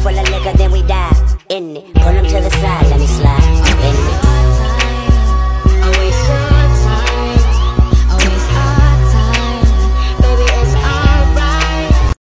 full of liquor, then we die in it. Pull him to the side. let me